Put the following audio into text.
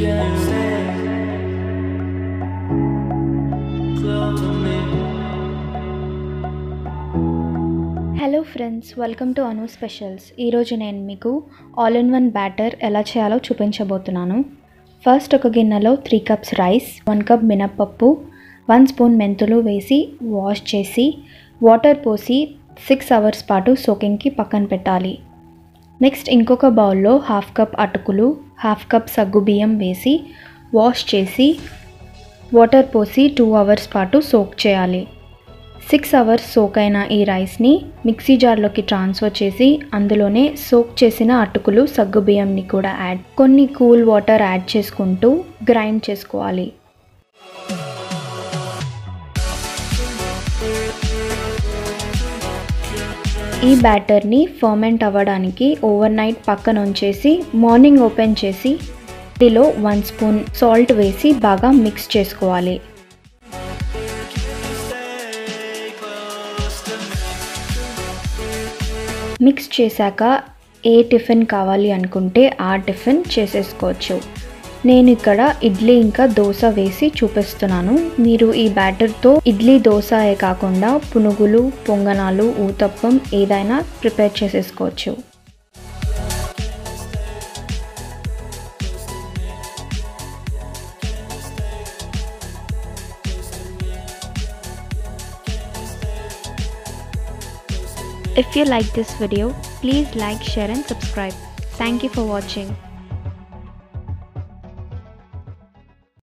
Hello friends welcome to Anu specials ఈరోజు నేను మీకు ఆల్ ఇన్ వన్ బ్యాటర్ ఎలా చేయాలో చూపించబోతున్నాను. ఫస్ట్ ఒక గిన్నెలో three cups rice one cup మినప్పప్పు వన్ స్పూన్ మెంతులు వేసి వాష్ చేసి వాటర్ పోసి సిక్స్ అవర్స్ పాటు సోకింగ్కి పక్కన పెట్టాలి. నెక్స్ట్ ఇంకొక బౌల్లో హాఫ్ కప్ అటుకులు హాఫ్ కప్ సగ్గుబియ్యం వేసి వాష్ చేసి వాటర్ పోసి టూ అవర్స్ పాటు సోక్ చేయాలి. సిక్స్ అవర్స్ సోక్ అయిన ఈ రైస్ని మిక్సీ జార్లోకి ట్రాన్స్ఫర్ చేసి అందులోనే సోక్ చేసిన అటుకులు సగ్గుబియ్యంని కూడా యాడ్ కొన్ని కూల్ వాటర్ యాడ్ చేసుకుంటూ గ్రైండ్ చేసుకోవాలి. ఈ బ్యాటర్ని ఫర్మెంట్ అవ్వడానికి ఓవర్ నైట్ పక్కన ఉంచేసి మార్నింగ్ ఓపెన్ చేసి దీలో వన్ స్పూన్ సాల్ట్ వేసి బాగా మిక్స్ చేసుకోవాలి. మిక్స్ చేశాక ఏ టిఫిన్ కావాలి అనుకుంటే ఆ టిఫిన్ చేసేసుకోవచ్చు. నేను ఇక్కడ ఇడ్లీ ఇంకా దోశ వేసి చూపిస్తున్నాను మీరు ఈ బ్యాటర్తో ఇడ్లీ దోశయే కాకుండా పునుగులు పొంగనాలు ఊతప్పం ఏదైనా ప్రిపేర్ చేసేసుకోవచ్చు If you like this video, please like, share and subscribe. Thank you for watching.